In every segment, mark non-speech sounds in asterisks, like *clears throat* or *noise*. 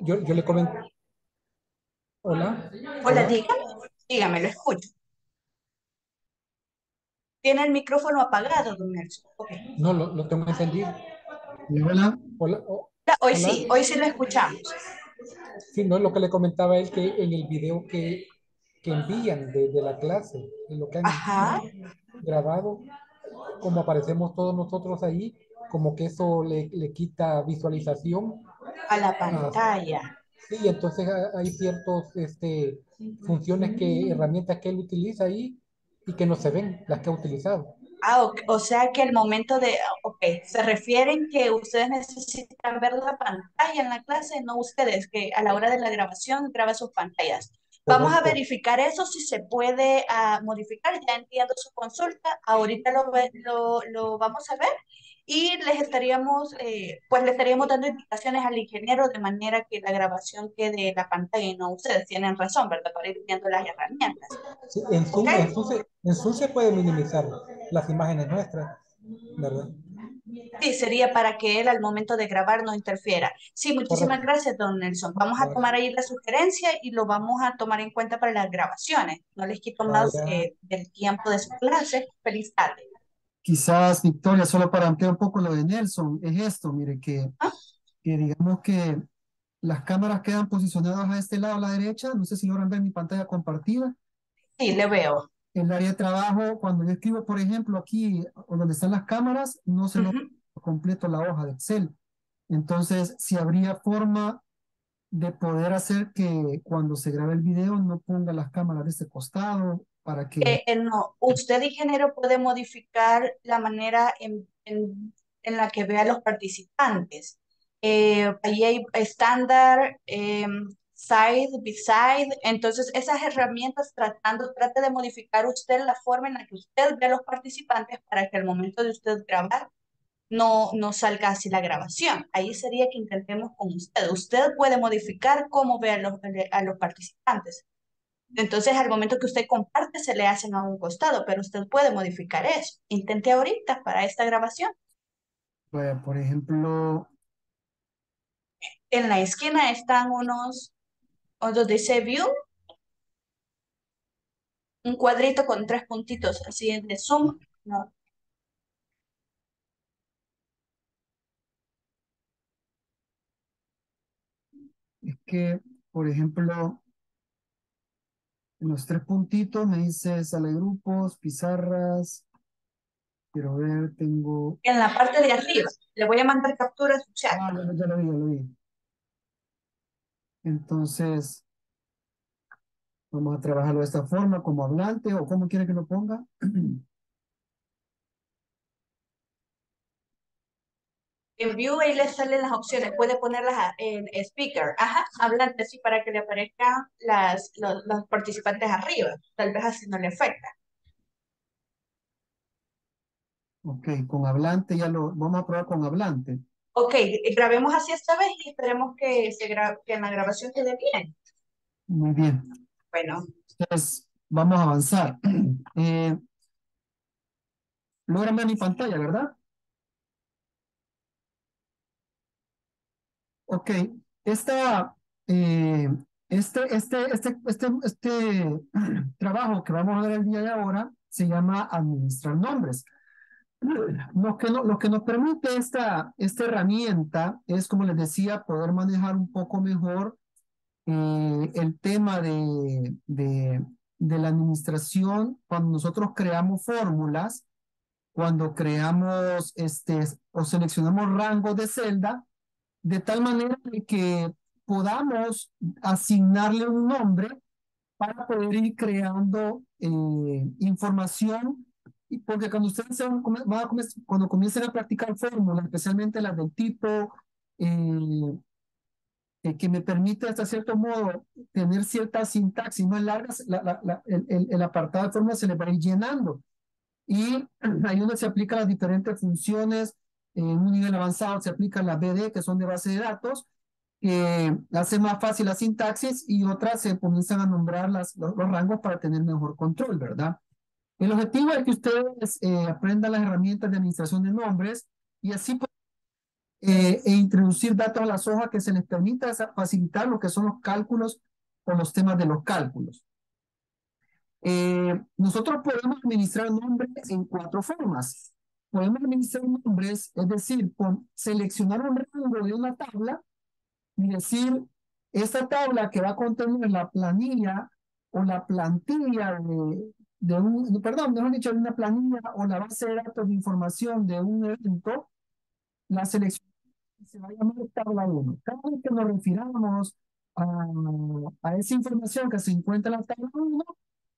yo, yo le comento. Hola. Hola, dígame, dígame, lo escucho. Tiene el micrófono apagado, don Nelson. Okay. No, lo, lo tengo encendido. Hola. Hola. oh, Hoy hola. sí, hoy sí lo escuchamos. Sí, no, lo que le comentaba él que en el video que, que envían de, de la clase, en lo que han Ajá. grabado, como aparecemos todos nosotros ahí, como que eso le, le quita visualización. A la pantalla. Sí, entonces ha- hay ciertas este, funciones que, herramientas que él utiliza ahí y que no se ven, las que ha utilizado. Ah, o sea que el momento de, ok, se refieren que ustedes necesitan ver la pantalla en la clase, no ustedes, que a la hora de la grabación graba sus pantallas. Vamos a verificar eso, si se puede ah, modificar, ya entiendo su consulta, ahorita lo, lo, lo vamos a ver y les estaríamos, eh, pues le estaríamos dando indicaciones al ingeniero de manera que la grabación quede en la pantalla y no ustedes tienen razón, ¿verdad? Para ir viendo las herramientas. Sí, en Zoom, en Zoom se, en Zoom se puede minimizar las imágenes nuestras, ¿verdad? Sí, sería para que él al momento de grabar no interfiera. Sí, muchísimas Correcto. gracias, don Nelson. Vamos a tomar ahí la sugerencia y lo vamos a tomar en cuenta para las grabaciones. No les quito más eh, del tiempo de su clase. Feliz tarde. Quizás, Victoria, solo para ampliar un poco lo de Nelson, es esto, mire, que, Ah. que digamos que las cámaras quedan posicionadas a este lado, a la derecha, no sé si logran ver mi pantalla compartida. Sí, le veo. El área de trabajo, cuando yo escribo, por ejemplo, aquí, donde están las cámaras, no se Ujú. por completo la hoja de Excel. Entonces, si habría forma de poder hacer que cuando se grabe el video no ponga las cámaras de este costado para que... Eh, eh, no, usted, ingeniero, puede modificar la manera en, en- en la que ve a los participantes. Eh, ahí hay estándar, em, side, beside. Entonces, esas herramientas tratando, trate de modificar usted la forma en la que usted ve a los participantes para que al momento de usted grabar no, no salga así la grabación. Ahí sería que intentemos con usted. Usted puede modificar cómo ve a los, a los participantes. Entonces, al momento que usted comparte, se le hacen a un costado, pero usted puede modificar eso. Intente ahorita para esta grabación. Vaya, por ejemplo, En la esquina están unos, donde dice View, un cuadrito con tres puntitos así de zoom. No, es que, por ejemplo, los tres puntitos me dice sala de grupos, pizarras. Quiero ver, tengo... En la parte de arriba. Le voy a mandar captura a su chat. Ah, ya, ya lo vi, ya lo vi. Entonces, vamos a trabajarlo de esta forma, como hablante, o como quiere que lo ponga. *clears throat* En View ahí le salen las opciones. Puede ponerlas en speaker. Ajá, hablante así para que le aparezcan las, los, los participantes arriba. Tal vez así no le afecta. Ok, con hablante ya lo vamos a probar con hablante. Ok, grabemos así esta vez y esperemos que, se gra- que en la grabación quede bien. Muy bien. Bueno, Entonces, vamos a avanzar. *clears throat* Eh, logran ver mi pantalla, ¿verdad? Ok, esta, eh, este, este, este, este, este *clears throat* trabajo que vamos a ver el día de ahora se llama administrar nombres. Lo que, no- lo que nos permite esta, esta herramienta es, como les decía, poder manejar un poco mejor eh, el tema de, de, de la administración cuando nosotros creamos fórmulas, cuando creamos este, o seleccionamos rangos de celda, de tal manera que podamos asignarle un nombre para poder ir creando eh, información, porque cuando ustedes se van van a cuando comiencen a practicar fórmulas, especialmente las del tipo eh, eh, que me permite hasta cierto modo tener cierta sintaxis más largas, la- la- la- el, el- el apartado de fórmulas se le va a ir llenando. Y *clears throat* ahí donde se aplican las diferentes funciones, en un nivel avanzado se aplican las BD, que son de base de datos, que hace más fácil la sintaxis y otras se comienzan a nombrar las, los, rangos para tener mejor control, ¿verdad? El objetivo es que ustedes eh, aprendan las herramientas de administración de nombres y así eh, e introducir datos a las hojas que se les permita facilitar lo que son los cálculos o los temas de los cálculos. Eh, nosotros podemos administrar nombres en cuatro formas. Podemos administrar nombres, es decir, con seleccionar un rango de una tabla y decir, esta tabla que va a contener la planilla o la plantilla de, de un, perdón, mejor dicho, de una planilla o la base de datos de información de un evento, la selección se va a llamar tabla 1. Cada vez que nos refiramos a, a esa información que se encuentra en la tabla 1,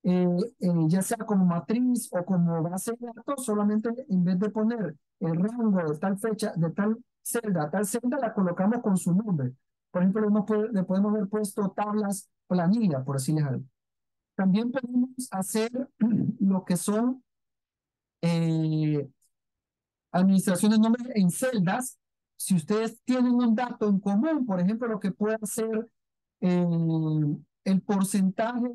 eh, eh, ya sea como matriz o como base de datos, solamente en vez de poner el rango de tal fecha, de tal celda, tal celda, la colocamos con su nombre. Por ejemplo, le, podemos haber puesto tablas planilla, por así decirlo. También podemos hacer *clears throat* lo que son eh, administraciones nombres en celdas. Si ustedes tienen un dato en común, por ejemplo, lo que puede ser el porcentaje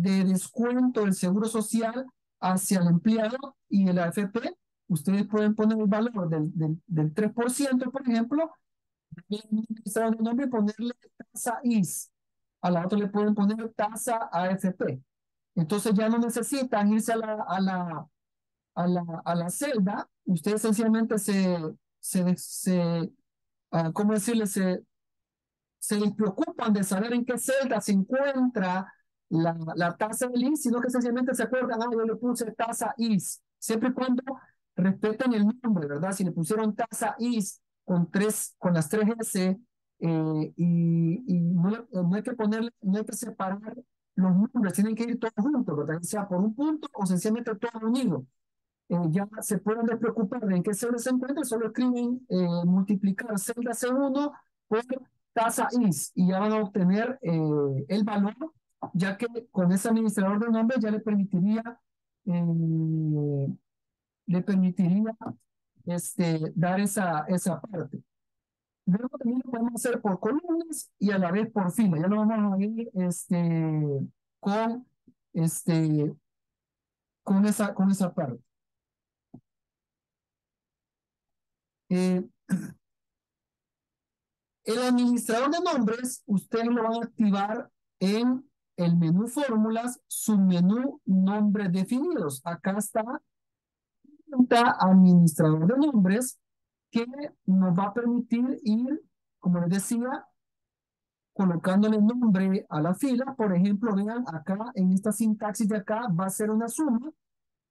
de descuento del seguro social hacia el empleado y el AFP, ustedes pueden poner el valor del, del, del 3%, por ejemplo, de nombre y ponerle tasa IS. A la otra le pueden poner tasa AFP. Entonces ya no necesitan irse a la, a la, a la, a la celda. Ustedes sencillamente se, se, se uh, ¿cómo decirle? Se, se preocupan de saber en qué celda se encuentra la, la tasa del IS, sino que sencillamente se acuerdan, ah, yo le puse tasa IS, siempre y cuando respeten el nombre, ¿verdad? Si le pusieron tasa IS con, tres, con las tres S eh, y, y no, no, hay que ponerle, no hay que separar los nombres, tienen que ir todos juntos, ¿verdad? sea por un punto o sencillamente todo unido. Eh, ya se pueden despreocupar de en qué celda se encuentra, solo escriben eh, multiplicar celda C1 por tasa IS y ya van a obtener el valor ya que con ese administrador de nombres ya le permitiría, eh, le permitiría este, dar esa, esa parte. Luego también lo podemos hacer por columnas y a la vez por fila. Ya lo vamos a ver este, con, este, con, esa, con esa parte. Eh, el administrador de nombres, ustedes lo van a activar en el menú fórmulas, submenú nombres definidos. Acá está administrador de nombres que nos va a permitir ir, como les decía, colocándole nombre a la fila. Por ejemplo, vean acá en esta sintaxis de acá va a ser una suma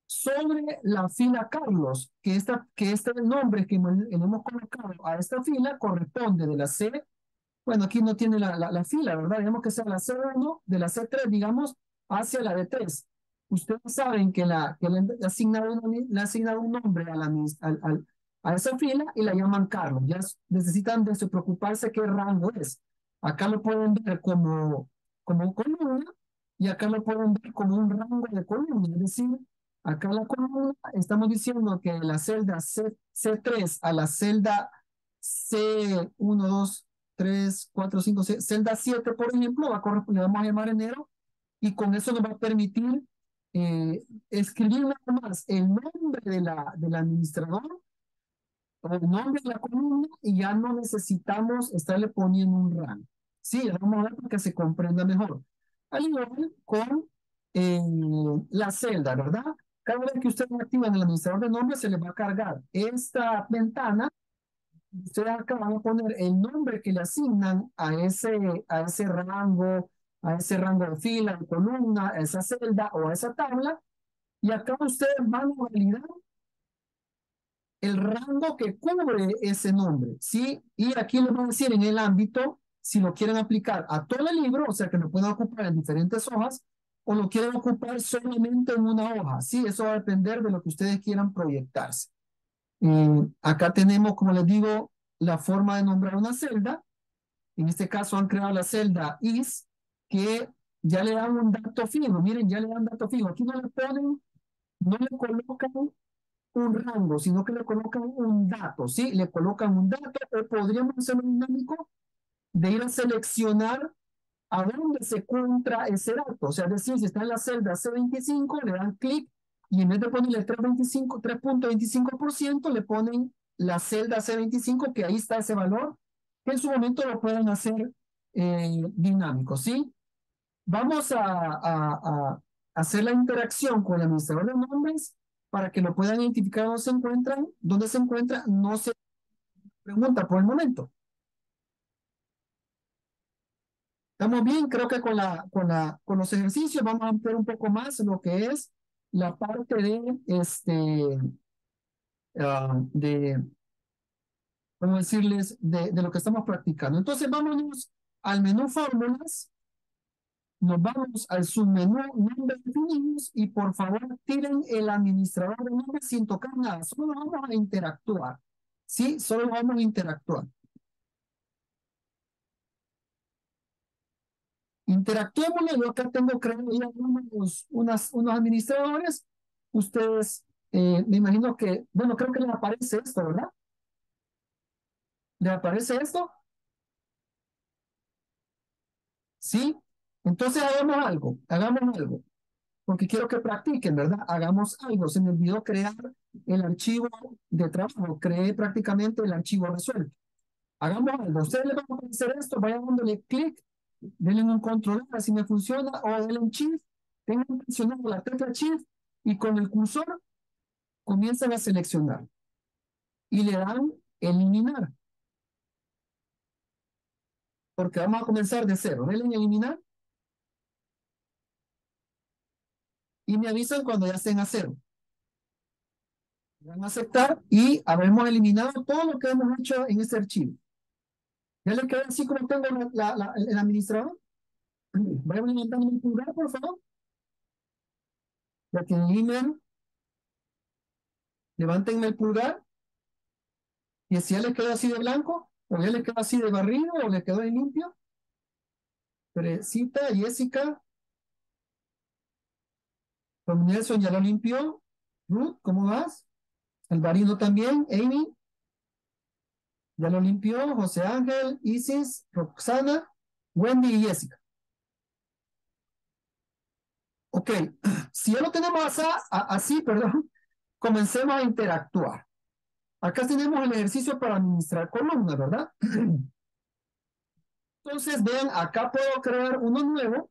sobre la fila Carlos, que, esta, que este nombre que hemos colocado a esta fila corresponde de la C bueno, aquí no tiene la, la, fila, ¿verdad? Digamos que sea la C1 de la C3, digamos, hacia la D3. Ustedes saben que, la, que le, ha asignado, le asignado un nombre a, la, al, a esa fila y la llaman Carlos. Ya necesitan de su preocuparse qué rango es. Acá lo pueden ver como, como columna y acá lo pueden ver como un rango de columna. Es decir, acá la columna estamos diciendo que la celda C, C3 a la celda C1, 2, 3, 4, 5, 6, celda 7, por ejemplo, va a le vamos a llamar enero y con eso nos va a permitir eh, escribir nada más el nombre de la, del administrador, el nombre de la columna y ya no necesitamos estarle poniendo un rango. Sí, vamos a ver para que se comprenda mejor. Al igual con eh, la celda, ¿verdad? Cada vez que usted activa en el administrador de nombre, se le va a cargar esta ventana ustedes acá van a poner el nombre que le asignan a ese, a ese rango, a ese rango de fila, de columna, a esa celda o a esa tabla, y acá ustedes van a validar el rango que cubre ese nombre, ¿sí? Y aquí les van a decir en el ámbito si lo quieren aplicar a todo el libro, o sea que lo pueden ocupar en diferentes hojas, o lo quieren ocupar solamente en una hoja, ¿sí? Eso va a depender de lo que ustedes quieran proyectarse. Mm, acá tenemos, como les digo, la forma de nombrar una celda. En este caso han creado la celda is, que ya le dan un dato fijo. Miren, ya le dan dato fijo. Aquí no le ponen, no le colocan un rango, sino que le colocan un dato, ¿sí? Le colocan un dato o podríamos hacer un dinámico de ir a seleccionar a dónde se encuentra ese dato. O sea, es decir, si está en la celda C25, le dan clic y en vez de ponerle 3.25%, le ponen la celda C25, que ahí está ese valor, que en su momento lo pueden hacer eh, dinámico, ¿sí? Vamos a, a, a, hacer la interacción con el administrador de nombres para que lo puedan identificar dónde se encuentran, dónde se encuentra, no se pregunta por el momento. Estamos bien, creo que con, la, con, la, con los ejercicios vamos a ampliar un poco más lo que es la parte de, este, ah, de, ¿cómo decirles? De, de lo que estamos practicando. Entonces, vámonos al menú fórmulas, nos vamos al submenú nombres definidos y por favor tiren el administrador de nombres sin tocar nada, solo vamos a interactuar, ¿sí? Solo vamos a interactuar. Interactuemos, yo acá tengo creo unos, unas, unos administradores, ustedes, eh, me imagino que, bueno, creo que les aparece esto, ¿verdad? ¿Le aparece esto? ¿Sí? Entonces hagamos algo, hagamos algo, porque quiero que practiquen, ¿verdad? Hagamos algo. Se me olvidó crear el archivo de trabajo, creé prácticamente el archivo resuelto. Hagamos algo. Ustedes les van a hacer esto, vayan dándole clic denle un control si me funciona, o denle un shift, tengan presionado la tecla shift y con el cursor comienzan a seleccionar y le dan eliminar. Porque vamos a comenzar de cero. Denle en eliminar. Y me avisan cuando ya estén a cero. Van a aceptar y habremos eliminado todo lo que hemos hecho en este archivo. ¿Ya le queda así como tengo el administrador? Vayan levantando el pulgar, por favor. Ya tienen email. Levántenme el pulgar. Y si ya le quedó así de blanco, o ya le quedó así de barrido, o le quedó de limpio. Teresita, Jessica. Tom Nelson ya lo limpió. Ruth, ¿cómo vas? El barino también. Amy. Ya lo limpió José Ángel, Isis, Roxana, Wendy y Jessica. Ok, *clears throat* si ya lo tenemos así, así, perdón, *laughs* comencemos a interactuar. Acá tenemos el ejercicio para administrar columnas, ¿verdad? *clears throat* Entonces, vean, acá puedo crear uno nuevo.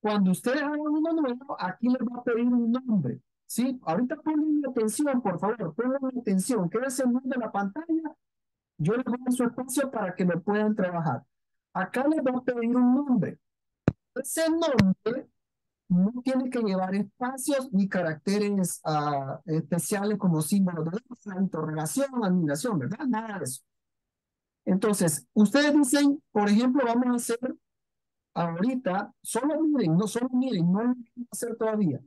Cuando ustedes hagan uno nuevo, aquí les va a pedir un nombre. ¿Sí? Ahorita pongan atención, por favor, pongan atención. Quédense en de la pantalla yo les doy su espacio para que me puedan trabajar. Acá les voy a pedir un nombre. Ese nombre no tiene que llevar espacios ni caracteres uh, especiales como símbolos de la interrogación, admiración, ¿verdad? Nada de eso. Entonces, ustedes dicen, por ejemplo, vamos a hacer ahorita, solo miren, no solo miren, no lo vamos a hacer todavía.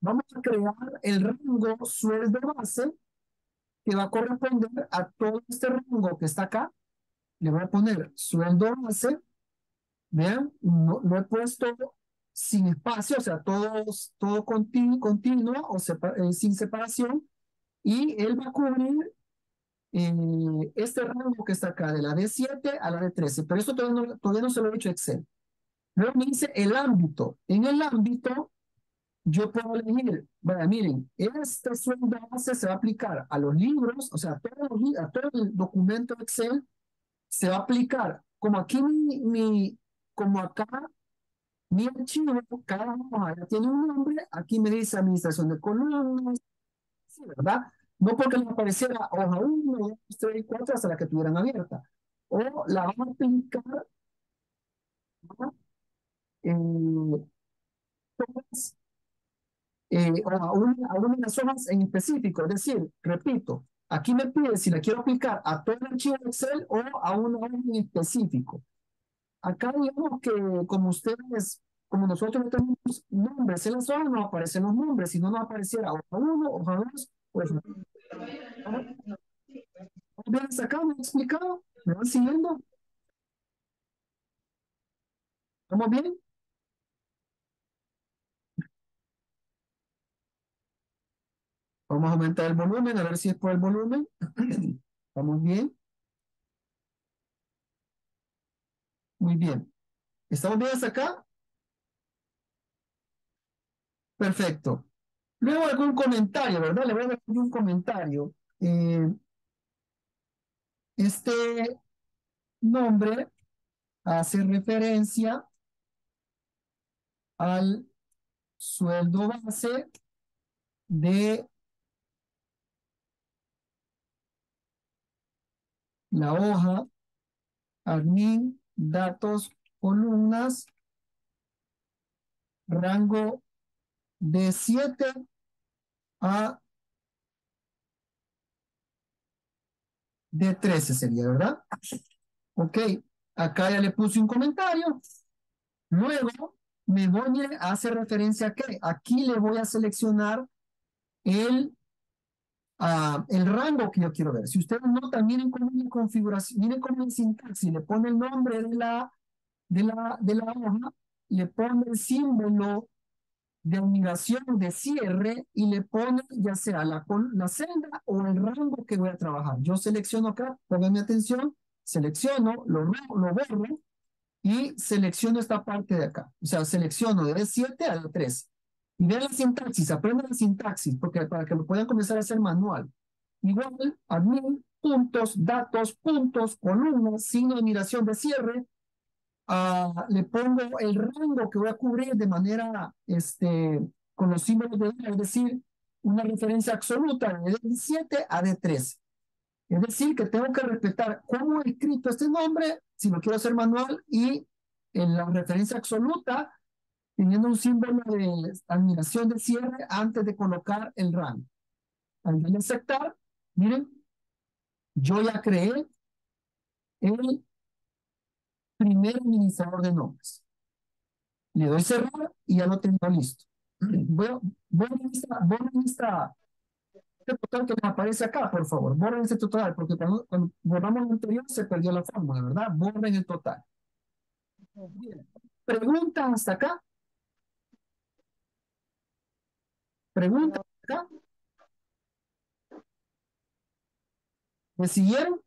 Vamos a crear el rango sueldo base que va a corresponder a todo este rango que está acá. Le voy a poner sueldo base. Vean, no, lo he puesto sin espacio, o sea, todo, todo continuo, continuo o eh, sin separación. Y él va a cubrir eh, este rango que está acá, de la D7 a la D13. Pero eso todavía no, todavía no se lo he hecho Excel. Luego me dice el ámbito. En el ámbito yo puedo elegir, bueno, miren, este sueldo base se va a aplicar a los libros, o sea, a todo, el documento Excel se va a aplicar, como aquí mi, mi como acá, mi archivo, cada hoja tiene un nombre, aquí me dice administración de columnas, ¿verdad? No porque le apareciera hoja 1, 2, 3 y 4 hasta la que tuvieran abierta. O la vamos a aplicar en eh, a, una, a una de las hojas en específico. Es decir, repito, aquí me pide si la quiero aplicar a todo el archivo de Excel o a una hoja en específico. Acá digamos que como ustedes, como nosotros no tenemos nombres en las hojas, no aparecen los nombres, si no nos apareciera hoja 1, hoja 2, pues... ¿Bien acá? ¿Me he explicado? ¿Me van siguiendo? ¿Estamos bien? Vamos a aumentar el volumen, a ver si es por el volumen. *clears throat* ¿Estamos bien? Muy bien. ¿Estamos bien hasta acá? Perfecto. Luego algún comentario, ¿verdad? Le voy a dar un comentario. Eh, este nombre hace referencia al sueldo base de la hoja admin datos columnas rango de 7 a de 13 sería, ¿verdad? Ok, acá ya le puse un comentario. Luego, me voy a hacer referencia a qué. Aquí le voy a seleccionar el, ah, el rango que yo quiero ver. Si ustedes notan, miren cómo en configuración, miren cómo en sintaxis le pone el nombre de la, de la, de la hoja, le pone el símbolo de animación de cierre y le pone ya sea la, la celda o el rango que voy a trabajar. Yo selecciono acá, pónganme atención, selecciono, lo, lo borro y selecciono esta parte de acá. O sea, selecciono de D7 a D3. Y vean la sintaxis, aprendan la sintaxis, porque para que lo puedan comenzar a hacer manual. Igual, admin, puntos, datos, puntos, columnas, signo de admiración de cierre, Ah, le pongo el rango que voy a cubrir de manera, este, con los símbolos de es decir, una referencia absoluta de D7 a D3. Es decir, que tengo que respetar cómo he escrito este nombre, si lo quiero hacer manual, y en la referencia absoluta, teniendo un símbolo de admiración de cierre antes de colocar el rango. Al darle aceptar, miren, yo ya creé el primer administrador de nombres. Le doy cerrar y ya lo tengo listo. Bueno, borren esta, borren esta, este total que me aparece acá, por favor. Borren este total, porque cuando, borramos el anterior se perdió la fórmula, ¿verdad? Borren el total. ¿Preguntas hasta acá? ¿Preguntas hasta acá? ¿Me siguieron?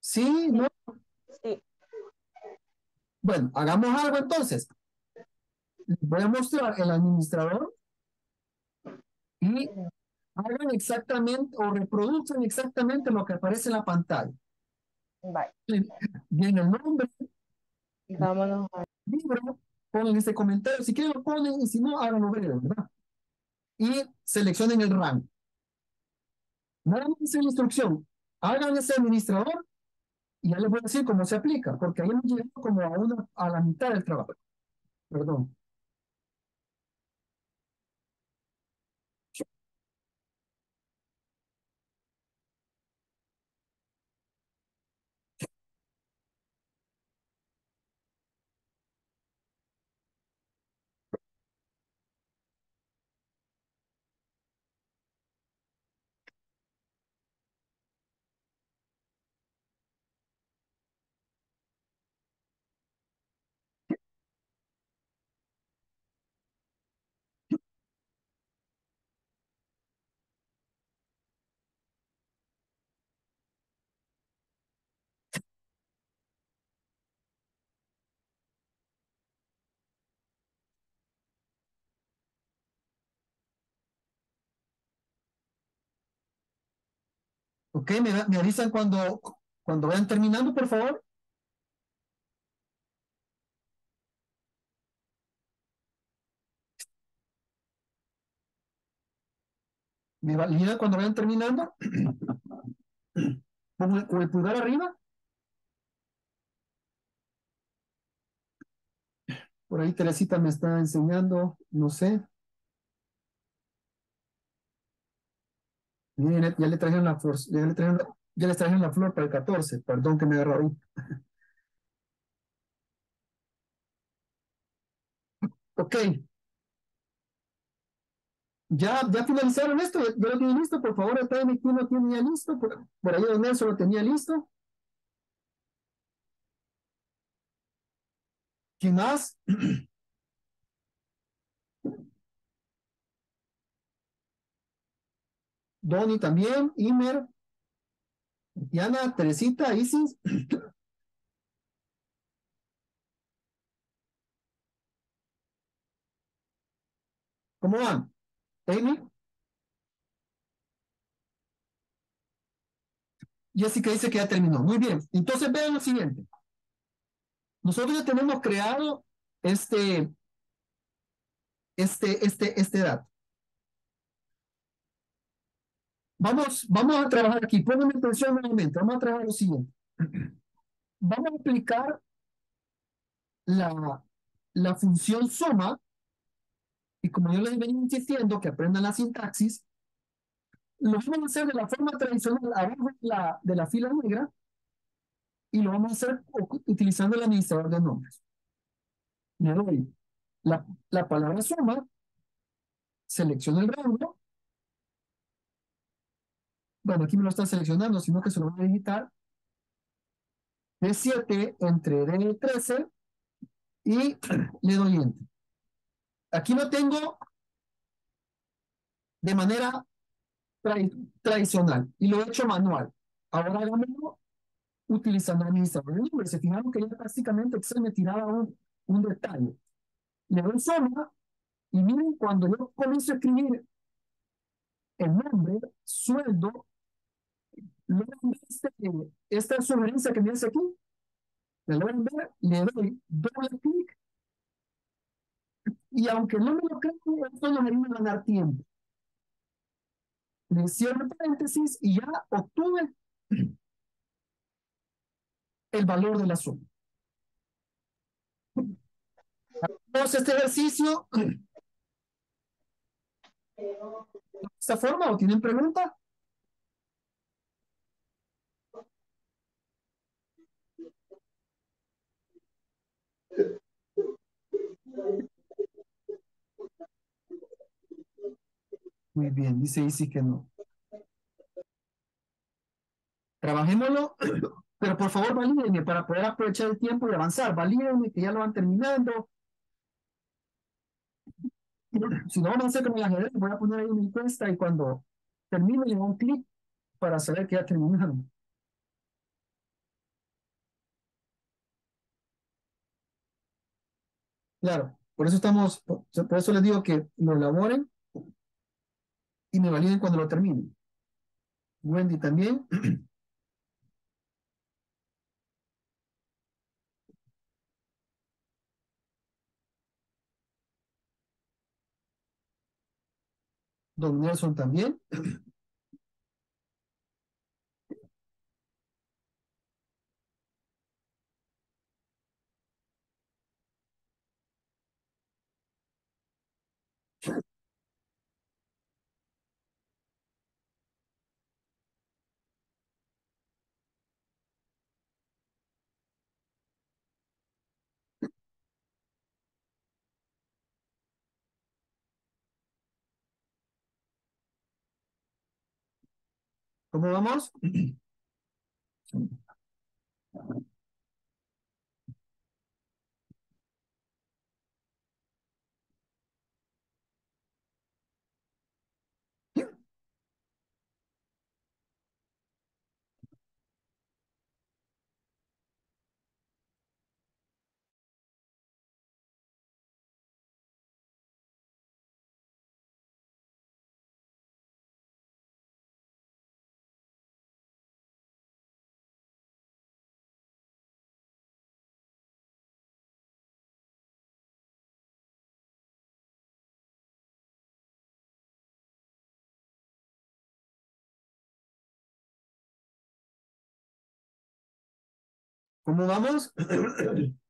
¿Sí? ¿No? Sí. Bueno, hagamos algo entonces. voy a mostrar el administrador y hagan exactamente o reproduzcan exactamente lo que aparece en la pantalla. Viene el nombre. Vámonos. Libro, ponen este comentario. Si quieren lo ponen y si no, háganlo breve, ¿verdad? Y seleccionen el rango. Nada más la instrucción. Hagan ese administrador y ya les voy a decir cómo se aplica, porque ahí hemos llegado como a, una, a la mitad del trabajo. Perdón. Ok, me, me avisan cuando, cuando vayan terminando, por favor. Me validan cuando vayan terminando. *clears throat* Con el, con el pulgar arriba. Por ahí Teresita me está enseñando, no sé. Miren, ya le trajeron la flor, ya le trajeron, ya les trajeron la flor para el 14, perdón que me agarró ahí. *laughs* Ok. ¿Ya, ya finalizaron esto? ¿Ya lo tienen listo? Por favor, mi quién lo tiene ya listo. Por, por ahí Don Nelson lo tenía listo. ¿Quién más? *clears throat* Donny también, Imer, Diana, Teresita, Isis. ¿Cómo van? Amy. Jessica dice que ya terminó. Muy bien. Entonces vean lo siguiente. Nosotros ya tenemos creado este, este, este, este dato. Vamos, vamos a trabajar aquí. Pónganme atención nuevamente. Vamos a trabajar lo siguiente. *clears throat* Vamos a aplicar la, la función suma. Y como yo les venía insistiendo que aprendan la sintaxis, lo vamos a hacer de la forma tradicional, abajo de la, de la fila negra, y lo vamos a hacer utilizando el administrador de nombres. Me doy la, la palabra suma, selecciono el rango, bueno, aquí me lo está seleccionando, sino que se lo voy a digitar, D7 entre D13 y *clears throat* le doy Enter. Aquí lo tengo de manera tradicional y lo he hecho manual. Ahora hagámoslo utilizando administrador de nombres. Se fijaron que ya prácticamente Excel me tiraba un, un detalle. Le doy suma y miren cuando yo comienzo a escribir el nombre, sueldo, esta sugerencia que me hace aquí, le doy doble clic y aunque no me lo crean, esto no me va a ganar tiempo le cierro paréntesis y ya obtuve el valor de la suma. Hacemos este ejercicio de esta forma o tienen pregunta. Muy bien, dice sí que no. Trabajémoslo, *coughs* pero por favor valídenme para poder aprovechar el tiempo y avanzar. Valídenme que ya lo van terminando. Si no vamos a hacer como el ajedrez, voy a poner ahí una encuesta y cuando termine le doy un clic para saber que ya terminaron. Claro, por eso estamos, por eso les digo que lo elaboren y me validen cuando lo termine. Wendy también. *clears throat* Don Nelson también. *clears throat* ¿Cómo vamos? *clears throat* ¿Cómo vamos? *clears throat*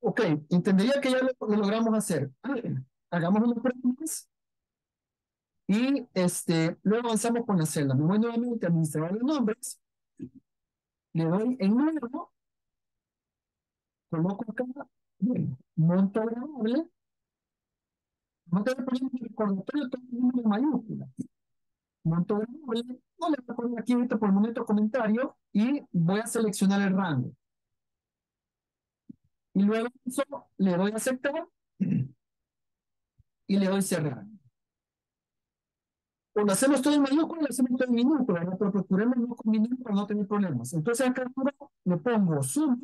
Ok, entendería que ya lo, logramos hacer. *clears throat* Hagamos unas preguntas y este, luego avanzamos con la celda. Me voy nuevamente a administrar los nombres. Le doy en nuevo coloco acá monto agradable, no te voy a poner un recordatorio, todo en mayúscula. Monto agradable, no le voy a poner aquí ahorita por el momento comentario y voy a seleccionar el rango. Y luego eso le doy a aceptar y le doy cerrar. o lo hacemos todo en mayúscula, lo hacemos todo en minúscula, ¿verdad? pero procuremos no minúscula para no tener problemas. Entonces acá le pongo suma,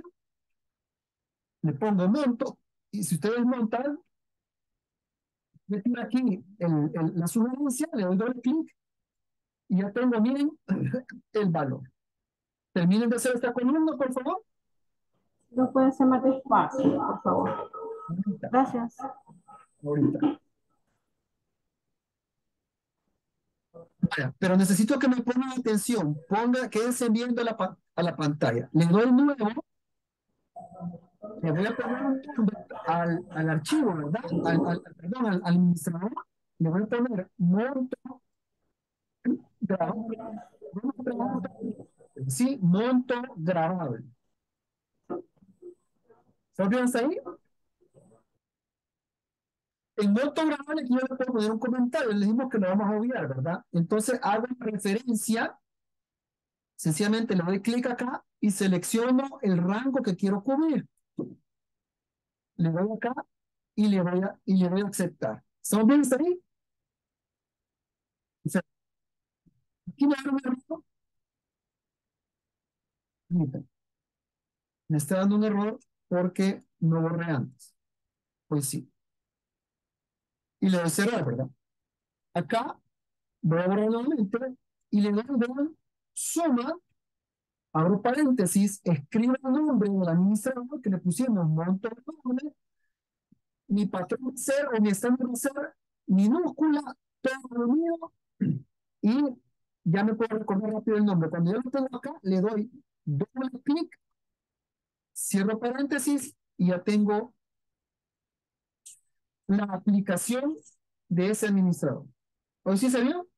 le pongo monto, y si ustedes montan, meto aquí el, el- la sugerencia, le doy doble clic, y ya tengo, miren, *clears throat* el valor. Terminen de hacer esta columna, por favor. No puede ser más despacio, por favor. Ahorita, Gracias. ahorita. Pero necesito que me pongan atención, ponga, quédense viendo la, a la pantalla. Le doy nuevo, le voy a poner al, al archivo, ¿verdad? Al, al- perdón, al, administrador, le voy a poner monto grabable. Sí, monto grabable. ¿Están bien ahí? En monto grabable yo le puedo poner un comentario, le dijimos que lo vamos a obviar, ¿verdad? Entonces hago referencia, sencillamente le doy clic acá y selecciono el rango que quiero cubrir. Le doy acá y le voy a, y le doy a aceptar. ¿Estamos bien hasta ahí? O sea, Aquí me da un error. Me está dando un error porque no borré antes. Pues sí. Y le doy cerrar, ¿verdad? Acá voy a borrar nuevamente y le doy vean, suma, abro paréntesis, escribo el nombre del administrador que le pusimos monto de nombre, mi patrón ser o mi estándar ser minúscula, todo unido, y ya me puedo recordar rápido el nombre. Cuando yo lo tengo acá, le doy doble clic, cierro paréntesis y ya tengo la aplicación de ese administrador. ¿Hoy sí se vio?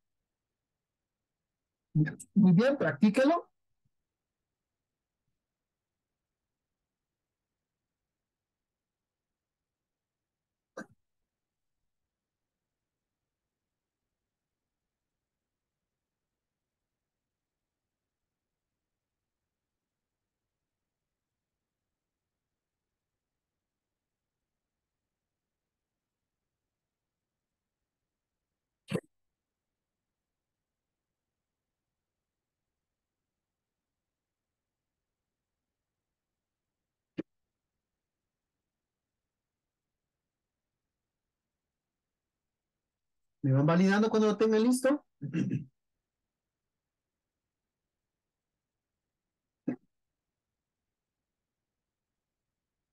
Muy bien, practíquelo. ¿Me van validando cuando lo tengan listo? *clears throat*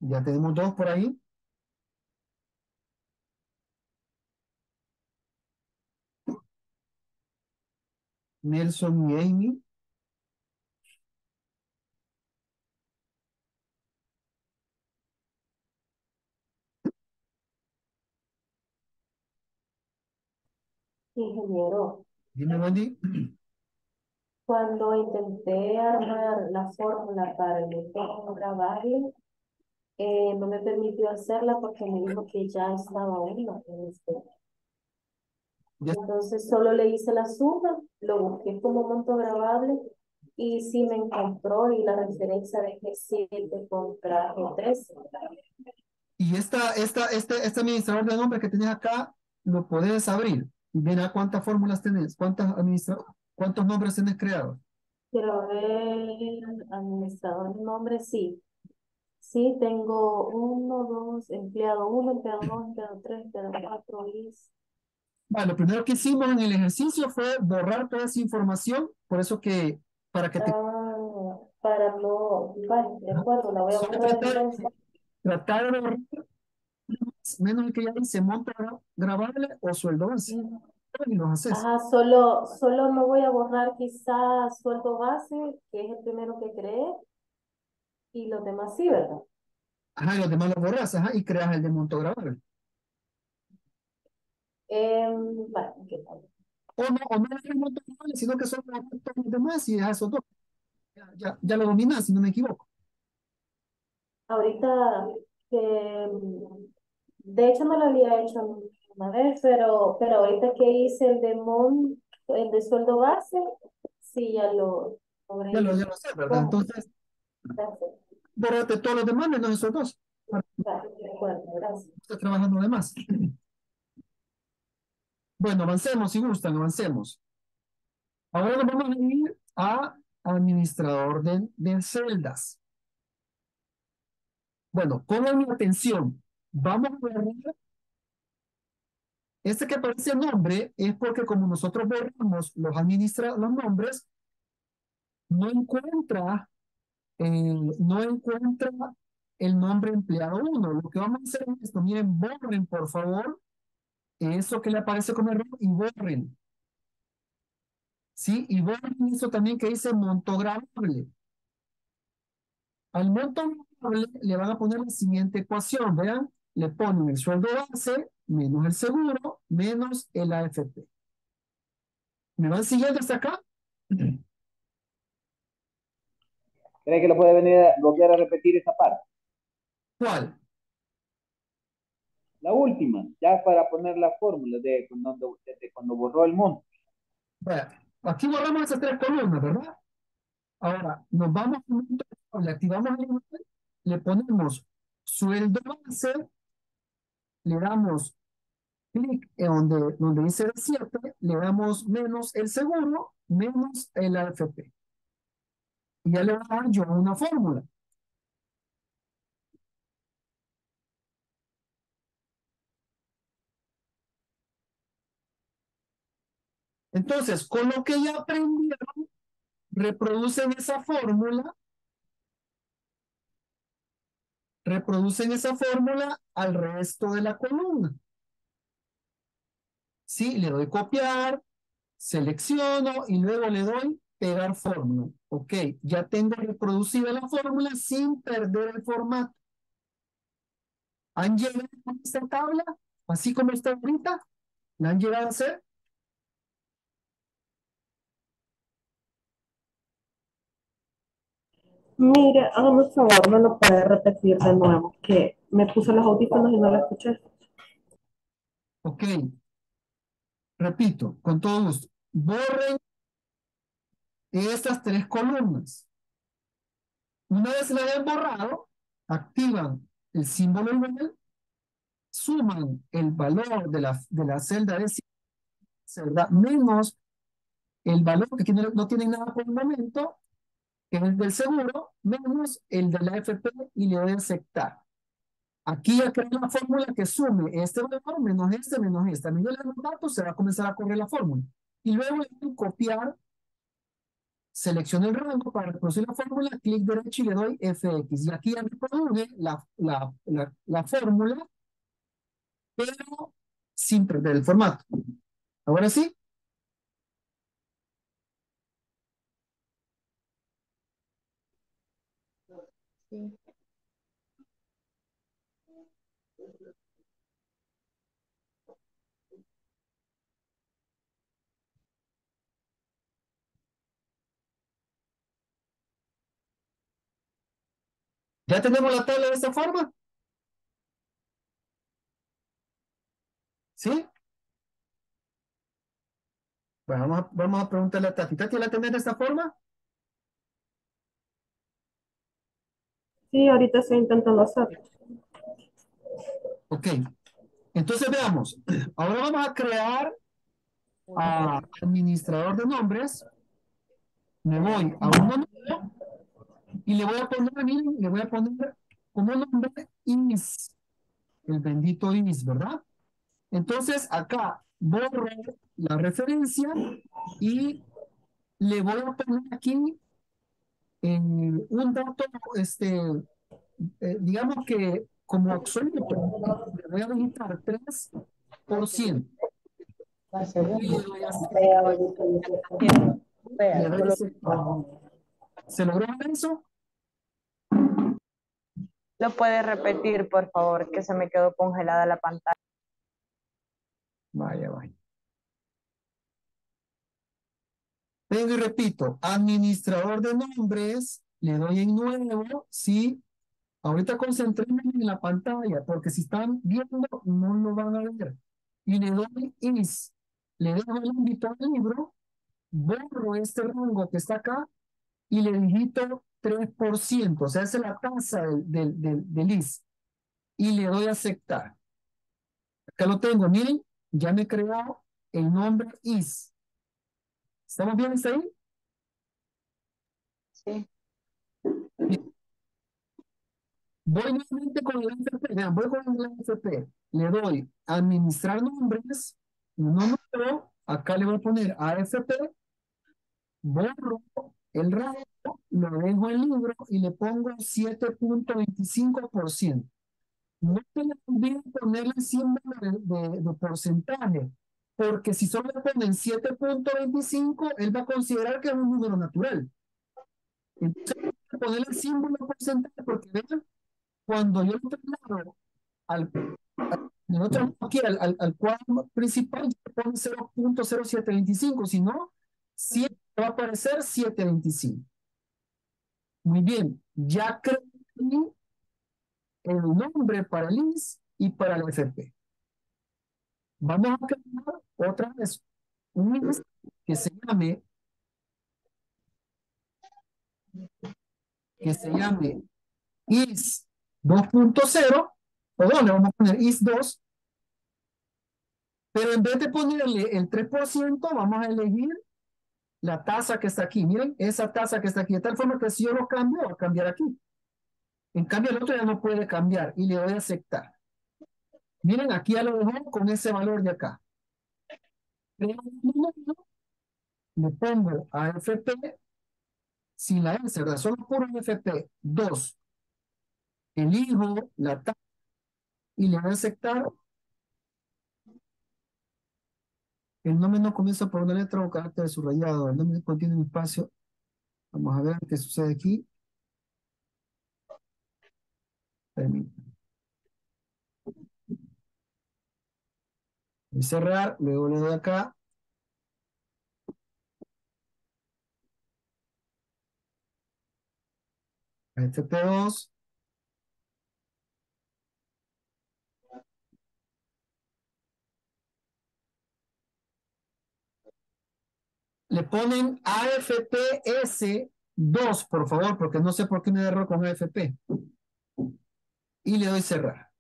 Ya tenemos dos por ahí. Nelson y Amy. Ingeniero, Dime, Wendy. cuando intenté armar la fórmula para el método grabable, eh, no me permitió hacerla porque me dijo que ya estaba una en este. Entonces solo le hice la suma, lo busqué como monto grabable y sí me encontró y la referencia de G7 contra G3. Y esta, esta, este, este administrador de nombre que tenés acá, lo podés abrir. Mira cuántas fórmulas tenés, cuántas cuántos nombres tenés creados. Quiero ver, administrador de nombre, sí. Sí, tengo uno, dos, empleado uno, empleado dos, empleado tres, empleado cuatro, y Vale, lo primero que hicimos en el ejercicio fue borrar toda esa información, por eso que, para que te Ah, para no, vale, de acuerdo, la voy a borrar tratar- tratar de borrar menos el que ya dice monta gra- grabable o sueldo base. Y los haces. Ajá, solo, solo no voy a borrar quizás sueldo base, que es el primero que creé, y los demás sí, ¿verdad? Ajá, y los demás los borras, ajá, y creas el de monto grabable. Em, vale, ¿qué tal? O no, o no es el monto grabable, sino que son los demás y dejas esos dos. Ya, ya, ya lo dominas, si no me equivoco. Ahorita que, mm, de hecho no lo había hecho una vez, pero, pero ahorita que hice el de mon, el de sueldo base, sí ya lo. Ya lo, ya lo sé, ¿verdad? Entonces, bórrate todos los demás menos esos dos. Estás trabajando de más. Bueno, avancemos si gustan, avancemos. Ahora nos vamos a ir a administrador de, de celdas. Bueno, pongan mi atención. Vamos a ver. Este que aparece nombre es porque como nosotros borramos los administra los nombres, no encuentra, eh, no encuentra el nombre empleado 1. Lo que vamos a hacer es esto. Miren, borren por favor eso que le aparece como error y borren. ¿Sí? Y borren eso también que dice monto grabable. Al monto grabable le van a poner la siguiente ecuación. Vean, le ponen el sueldo base menos el seguro menos el AFP. ¿Me van siguiendo hasta acá? ¿Cree que lo puede venir a volver a repetir esa parte? ¿Cuál? La última, ya para poner la fórmula de cuando, de cuando borró el monto. Bueno, aquí borramos esas tres columnas, ¿verdad? Ahora, nos vamos le activamos el le ponemos sueldo base, le damos clic donde, donde dice 7, le damos menos el seguro, menos el AFP. Y ya le voy a dar yo una fórmula. Entonces, con lo que ya aprendieron, reproducen esa fórmula, reproducen esa fórmula al resto de la columna. Sí, le doy copiar, selecciono y luego le doy pegar fórmula. Ok, ya tengo reproducida la fórmula sin perder el formato. ¿Han llegado a esta tabla? Así como está ahorita. ¿La han llegado a hacer? Mire, hágame un favor, me lo puede repetir de nuevo, que me puse los audífonos y no lo escuché. Ok. Repito, con todo gusto. Borren estas tres columnas. Una vez la hayan borrado, activan el símbolo igual, suman el valor de la, de la celda de celda menos el valor que no, no tienen nada por el momento, que es el del seguro, menos el de la AFP y le doy a aceptar. Aquí ya creé la fórmula que sume este valor menos este menos este. A nivel de los datos se va a comenzar a correr la fórmula. Y luego le doy copiar, selecciono el rango para reproducir la fórmula, clic derecho y le doy FX. Y aquí ya reproduce la, la, la, la fórmula, pero sin perder el formato. Ahora sí. ¿Ya tenemos la tabla de esta forma? ¿Sí? Vamos a, vamos a preguntarle a Tati. ¿Tati la tenés de esta forma? Sí, ahorita estoy intentando hacerlo. Ok. Entonces veamos. Ahora vamos a crear a administrador de nombres. Me voy a un número y le voy a poner, miren, le voy a poner como nombre IS. El bendito IS, ¿verdad? Entonces acá borro la referencia y le voy a poner aquí eh, un dato, este, eh, digamos que como absoluto, le voy a digitar 3%. Y le doy a- le doy a aceptar. ¿Se logró eso? Lo puede repetir, por favor, que se me quedó congelada la pantalla. Vaya, vaya. Vengo y repito, administrador de nombres, le doy en nuevo, sí. Ahorita concentrémonos en la pantalla, porque si están viendo, no lo van a ver. Y le doy is, le dejo el ámbito al libro, borro este rango que está acá y le digito 3%, o sea, esa es la tasa del, del, del, del is. Y le doy a aceptar. Acá lo tengo, miren, ya me he creado el nombre is. ¿Estamos bien hasta ahí? Sí. Voy nuevamente con el FP, vean, voy con el FP, le doy administrar nombres, no número, acá le voy a poner AFP, borro el rango, lo dejo en libro y le pongo 7.25%. No le olvide ponerle el símbolo de, de- de porcentaje, porque si solo le ponen 7.25, él va a considerar que es un número natural. Entonces, ponerle el símbolo porcentaje, porque vean, cuando yo lo traslado al, al- otro aquí, al, al, al cuadro principal, yo pongo 0.0725, si no, siempre va a aparecer 725. Muy bien, ya creé el nombre para el INS y para el FP. Vamos a crear otra vez un que se llame que se llame IS 2.0 o no, le vamos a poner IS 2 pero en vez de ponerle el 3% vamos a elegir la tasa que está aquí, miren, esa tasa que está aquí, de tal forma que si yo lo cambio, va a cambiar aquí. En cambio, el otro ya no puede cambiar y le doy a aceptar. Miren, aquí ya lo dejo con ese valor de acá. Le pongo AFP sin la S, ¿verdad? Solo puro AFP 2. Elijo la tasa y le voy a aceptar. El nombre no comienza por una letra o carácter subrayado. El nombre contiene un espacio. Vamos a ver qué sucede aquí. Permítanme. A cerrar, luego le doy acá. FP2. Le ponen AFPS 2, por favor, porque no sé por qué me error con AFP. Y le doy cerrar.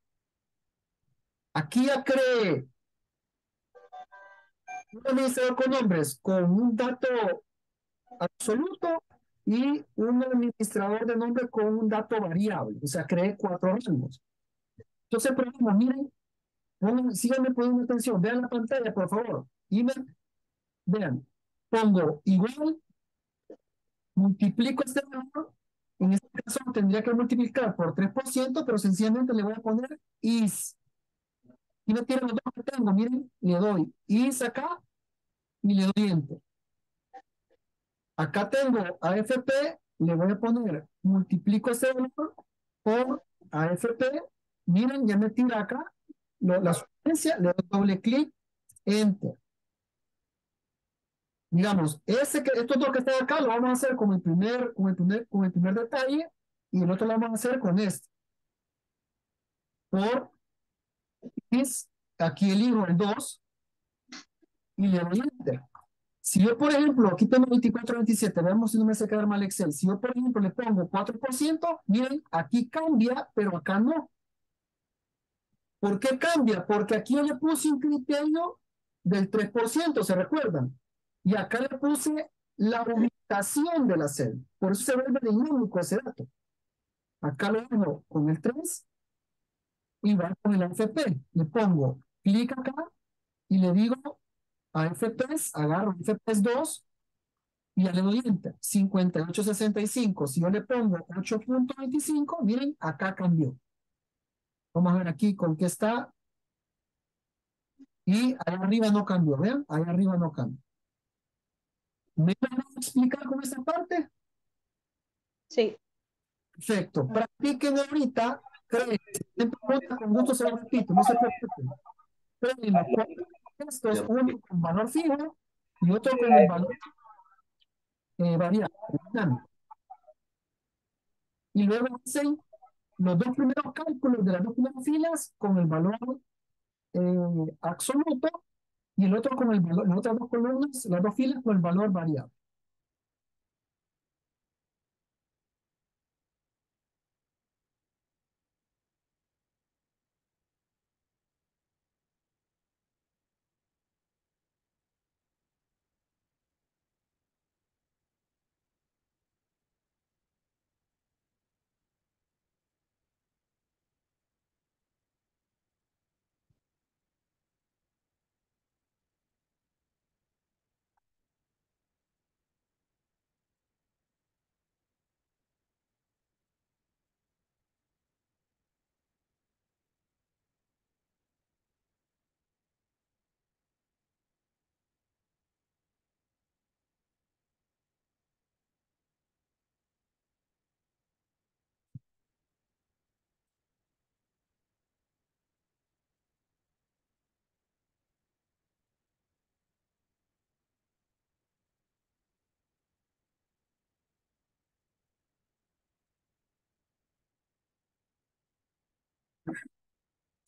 Aquí ya creé un administrador con nombres con un dato absoluto y un administrador de nombre con un dato variable. O sea, creé cuatro rangos. Entonces, por miren, pongan- síganme poniendo atención, vean la pantalla, por favor. Y vean, pongo igual, multiplico este valor, en este caso tendría que multiplicar por 3%, pero sencillamente le voy a poner is. Y los dos que tengo, miren, le doy is acá y le doy enter. Acá tengo AFP, le voy a poner, multiplico este valor por AFP, miren, ya me tira acá la sugerencia, le doy doble clic, enter. Digamos, ese que, estos dos que están acá lo vamos a hacer con el primer, con el primer, con el primer detalle y el otro lo vamos a hacer con este. Por is, aquí elijo el 2 y le doy enter. Si yo, por ejemplo, aquí tengo 24, 27, veamos si no me hace quedar mal Excel. Si yo, por ejemplo, le pongo 4%, miren, aquí cambia, pero acá no. ¿Por qué cambia? Porque aquí yo le puse un criterio del 3%, ¿se recuerdan? Y acá le puse la ubicación de la celda. Por eso se vuelve dinámico ese dato. Acá lo hago con el 3 y va con el AFP. Le pongo clic acá y le digo AFPs, agarro AFPs 2 y ya le doy enter. 58.65. Si yo le pongo 8.25, miren, acá cambió. Vamos a ver aquí con qué está. Y ahí arriba no cambió, ¿vean? Ahí arriba no cambió. ¿Me van a explicar con esta parte? Sí. Perfecto. Practiquen ahorita. Creen. Si tienen preguntas, con gusto se lo repito. No se preocupen. Los cuatro textos, uno con valor fijo y otro con el valor eh, variable. Y luego hacen los dos primeros cálculos de las dos primeras filas con el valor eh, absoluto y el otro con el valor, las otras dos columnas, las dos filas con el valor variable.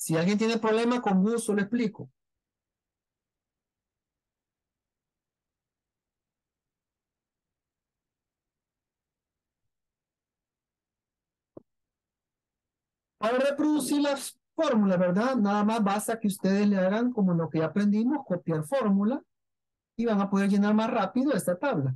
Si alguien tiene problema, con gusto le explico. Para reproducir las fórmulas, ¿verdad? Nada más basta que ustedes le hagan como lo que ya aprendimos, copiar fórmula, y van a poder llenar más rápido esta tabla.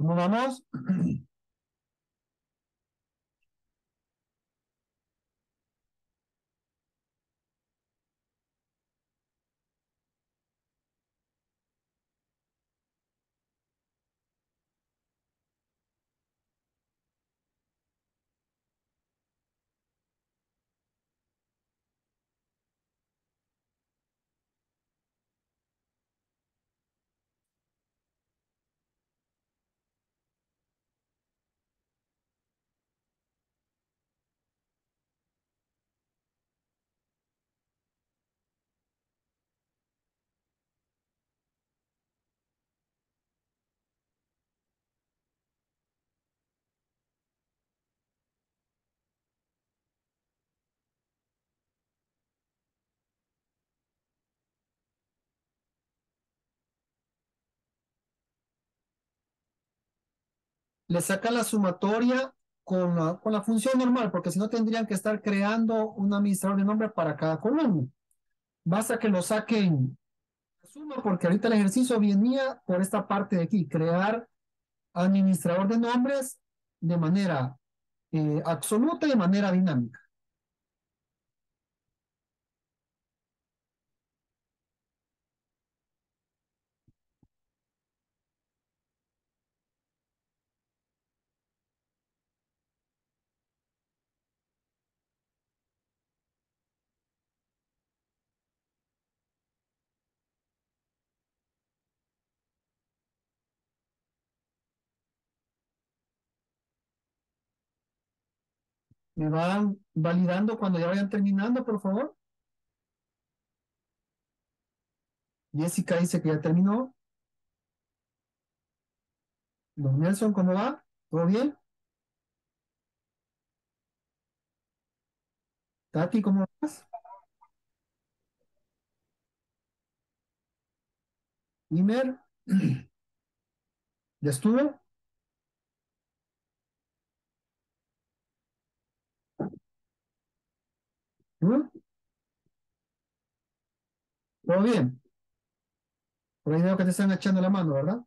¿Cómo vamos? *clears throat* le saca la sumatoria con la, con la función normal, porque si no tendrían que estar creando un administrador de nombre para cada columna. Basta que lo saquen suma, porque ahorita el ejercicio venía por esta parte de aquí, crear administrador de nombres de manera eh, absoluta y de manera dinámica. ¿Me van validando cuando ya vayan terminando, por favor? Jessica dice que ya terminó. Don Nelson, ¿cómo va? ¿Todo bien? Tati, ¿cómo vas? Imer, *clears throat* ¿ya estuvo? ¿Mm? ¿Todo bien? Por ahí veo que te están echando la mano, ¿verdad?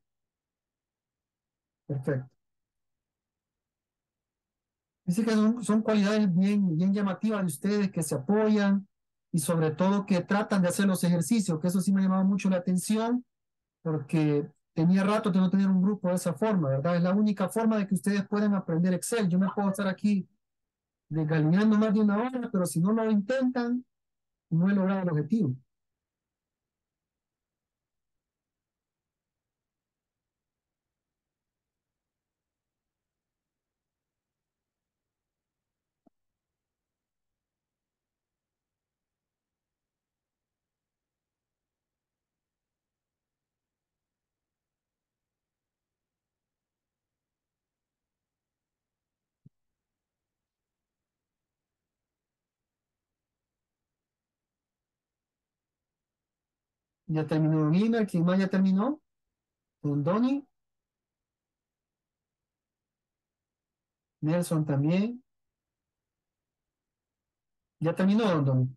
Perfecto. Dice que son, son cualidades bien, bien llamativas de ustedes, que se apoyan y sobre todo que tratan de hacer los ejercicios, que eso sí me ha llamado mucho la atención, porque tenía rato de no tener un grupo de esa forma, ¿verdad? Es la única forma de que ustedes puedan aprender Excel. Yo me puedo estar aquí desgaleando más de una hora, pero si no lo intentan, no he logrado el objetivo. Ya terminó Imer, ¿quién más ya terminó? Don Donny. Nelson también. Ya terminó, Don Donny.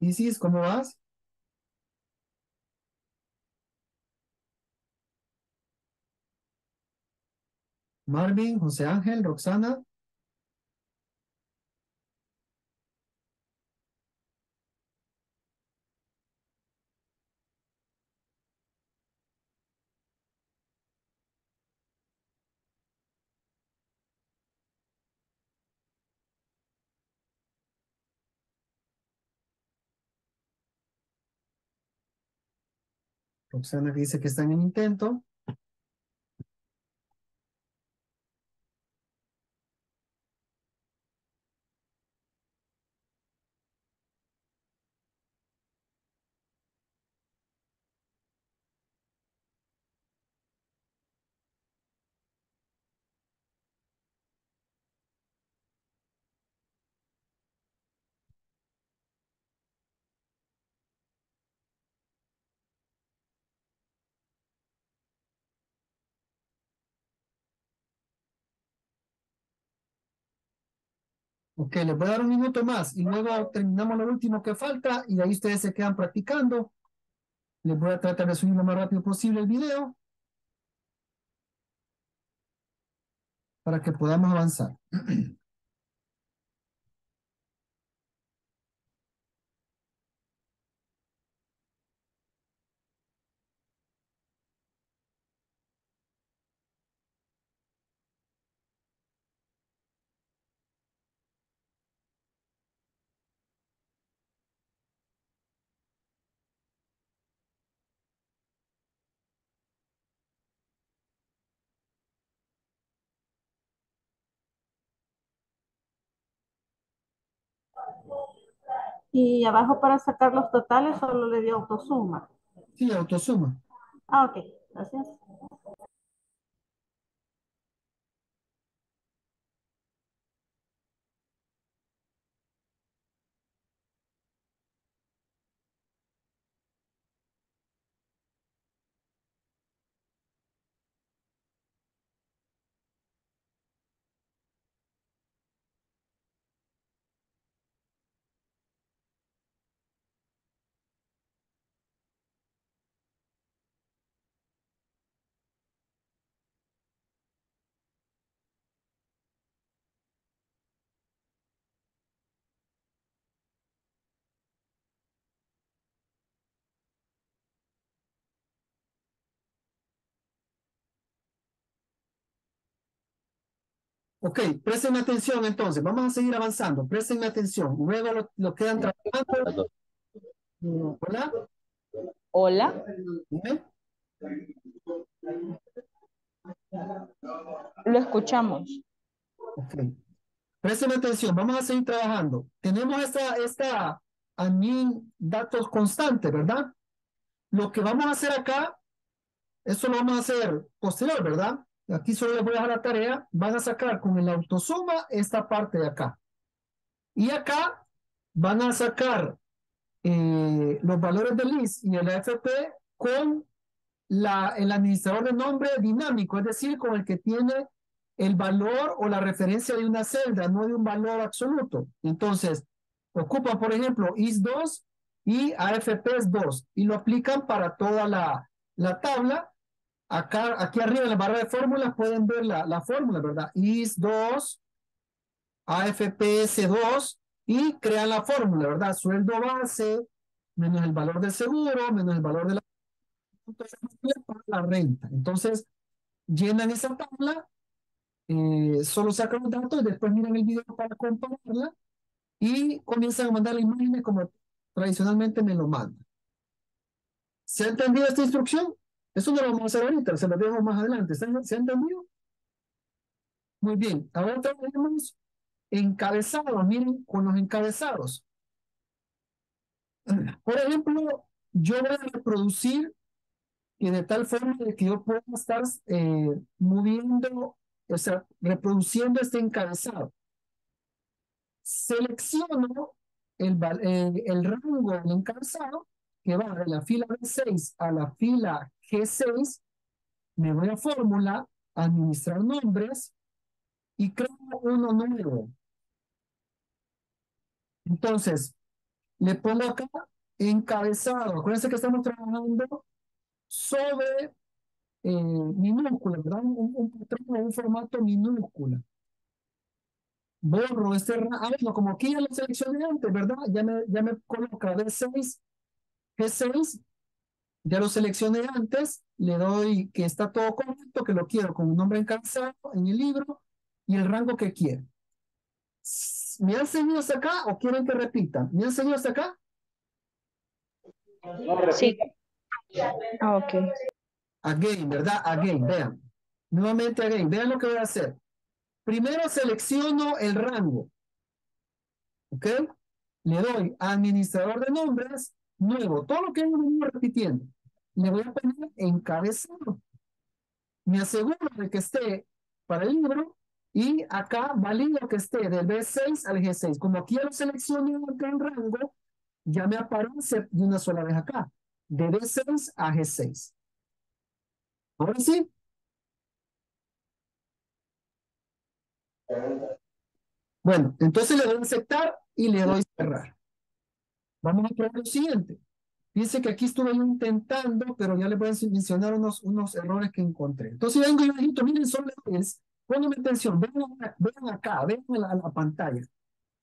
Isis, ¿cómo vas? Marvin, José Ángel, Roxana. Roxana dice que están en intento. Ok, les voy a dar un minuto más y luego terminamos lo último que falta y ahí ustedes se quedan practicando. Les voy a tratar de subir lo más rápido posible el video para que podamos avanzar. *clears throat* Y abajo para sacar los totales solo le dio autosuma. Sí, autosuma. Ah, ok. Gracias. Ok, presten atención entonces, vamos a seguir avanzando, presten atención, luego lo, lo quedan trabajando. Hola, Hola, dime. lo escuchamos. Ok. Presten atención, vamos a seguir trabajando. Tenemos esta, esta admin datos constante, ¿verdad? Lo que vamos a hacer acá, eso lo vamos a hacer posterior, ¿verdad? Aquí solo les voy a dejar la tarea. Van a sacar con el autosuma esta parte de acá. Y acá van a sacar eh, los valores del list y el AFP con la, el administrador de nombre dinámico, es decir, con el que tiene el valor o la referencia de una celda, no de un valor absoluto. Entonces, ocupan, por ejemplo, IS2 y AFP es 2 y lo aplican para toda la, la tabla. Acá, aquí arriba en la barra de fórmulas pueden ver la, la fórmula, ¿verdad? IS2, AFPS2 y crean la fórmula, ¿verdad? Sueldo base menos el valor del seguro, menos el valor de la renta. Entonces, llenan esa tabla, eh, solo sacan los datos y después miran el video para compararla y comienzan a mandar las imágenes como tradicionalmente me lo mandan. ¿Se ha entendido esta instrucción? Eso no lo vamos a hacer ahorita, se lo dejo más adelante. ¿Se ha, ¿se ha entendido? Muy bien, ahora tenemos encabezados, miren, con los encabezados. Por ejemplo, yo voy a reproducir y de tal forma de que yo pueda estar eh, moviendo, o sea, reproduciendo este encabezado. Selecciono el, eh, el rango del encabezado que va de la fila B6 a la fila G6. Me voy a fórmula, administrar nombres y creo uno nuevo. Entonces, le pongo acá encabezado. Acuérdense que estamos trabajando sobre eh, minúscula, ¿verdad? Un, un patrón, un formato minúscula. Borro este, ah, como aquí ya lo seleccioné antes, ¿verdad? Ya me, ya me coloca D6, G6, ya lo seleccioné antes, le doy que está todo correcto, que lo quiero con un nombre encabezado en el libro y el rango que quiero. ¿Me han seguido hasta acá o quieren que repita? ¿Me han seguido hasta acá? Sí. Ah, ok. Again, ¿verdad? Again, vean. Nuevamente again, vean lo que voy a hacer. Primero selecciono el rango. ¿Ok? Le doy administrador de nombres, nuevo, todo lo que hemos venido repitiendo. Le voy a poner encabezado. Me aseguro de que esté para el libro y acá valido que esté del B6 al G6. Como quiero seleccionar acá en rango, ya me aparece de una sola vez acá, de B6 a G6. Ahora sí. Bueno, entonces le doy a aceptar y le doy cerrar. Vamos a probar lo siguiente. Fíjense que aquí estuve intentando, pero ya les voy a mencionar unos, unos errores que encontré. Entonces vengo y bajito, miren, solo es, pónganme atención, vean, vean acá, vean la, la pantalla.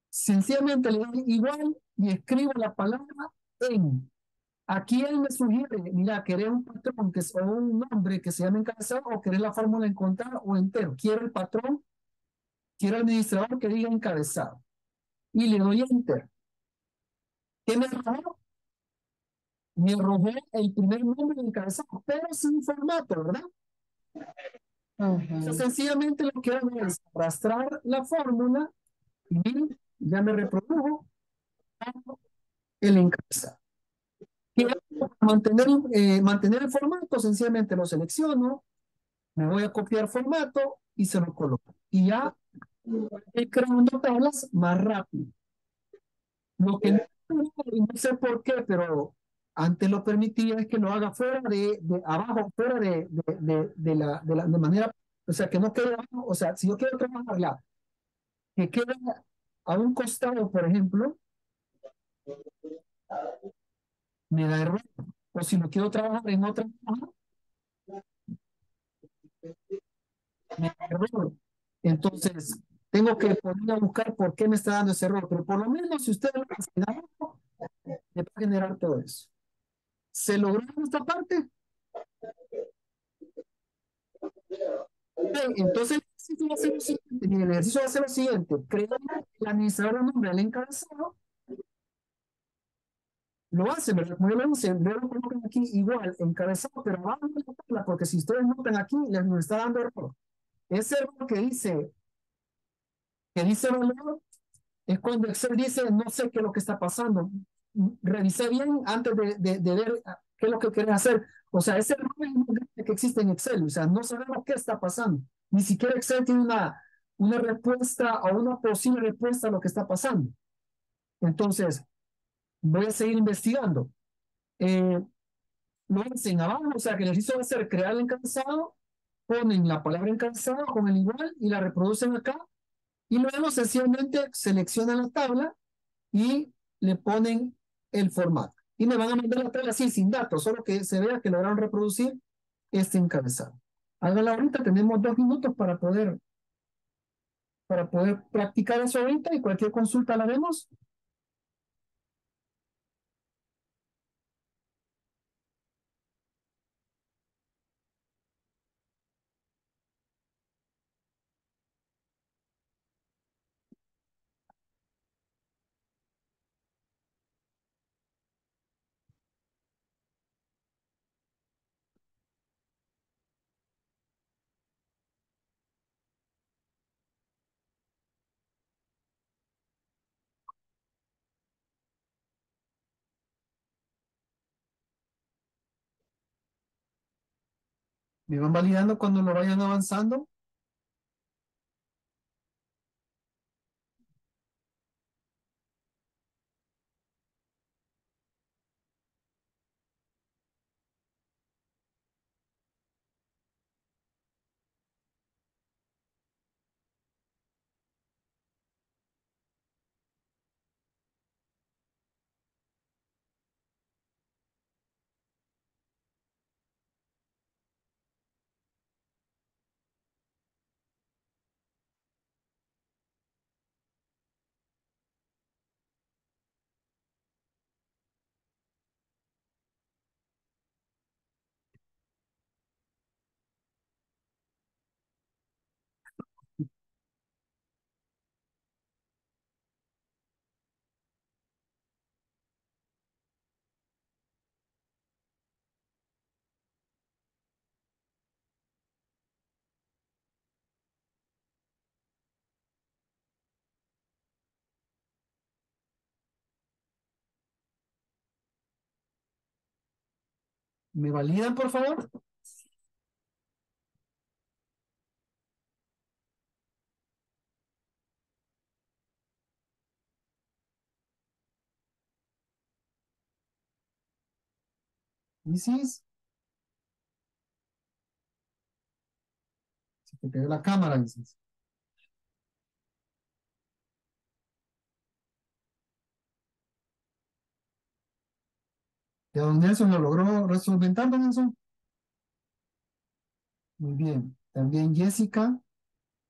Sencillamente le doy igual y escribo la palabra en. Aquí él me sugiere, mira, querés un patrón que es, o un nombre que se llame encabezado o querés la fórmula en contar o entero. Quiero el patrón, quiero el administrador que diga encabezado. Y le doy enter. ¿Qué me arrojó? Me arrojó el primer de encabezado, pero sin formato, ¿verdad? Entonces, sencillamente lo que hago es arrastrar la fórmula y ya me reprodujo el encabezado. ¿Qué hago para mantener, eh, mantener el formato? Sencillamente lo selecciono, me voy a copiar formato y se lo coloco. Y ya estoy creando tablas más rápido. Lo que no, sé por qué, pero antes lo permitía es que lo haga fuera de, abajo, fuera de, de, de, la, manera, o sea, que no quede abajo, o sea, si yo quiero trabajarla, que quede a un costado, por ejemplo, me da error. O si no quiero trabajar en otra me da error. Entonces, tengo que poner a buscar por qué me está dando ese error. Pero por lo menos, si usted lo hace abajo, le va a generar todo eso. ¿Se logró esta parte? Ok, entonces, el ejercicio va a ser lo siguiente. Crear el administrador nombre del encabezado lo hacen, ¿verdad? Como yo lo hice, luego lo colocan aquí igual, encabezado, pero abajo de la tabla, porque si ustedes notan aquí, les nos está dando error. Ese error que dice, que dice valor, es cuando Excel dice, no sé qué es lo que está pasando. Revisé bien antes de, de, de ver qué es lo que quieren hacer. O sea, ese error es grande que existe en Excel. O sea, no sabemos qué está pasando. Ni siquiera Excel tiene una, una respuesta o una posible respuesta a lo que está pasando. Entonces, voy a seguir investigando. Eh, lo hacen abajo, o sea que el ejercicio va a ser crear el encabezado, ponen la palabra encabezado con el igual y la reproducen acá, y luego sencillamente seleccionan la tabla y le ponen el formato. Y me van a mandar la tabla así, sin datos, solo que se vea que lograron reproducir este encabezado. Háganlo ahorita, tenemos dos minutos para poder para poder practicar eso ahorita y cualquier consulta la vemos. Me van validando cuando lo vayan avanzando. ¿Me validan, por favor? Isis. Se te cayó la cámara, Isis. Ya don Nelson lo logró resolventar, don Nelson. Muy bien. También Jessica.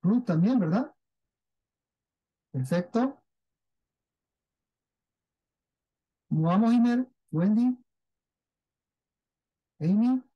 Ruth también, ¿verdad? Perfecto. Vamos, Iner. Wendy. Amy.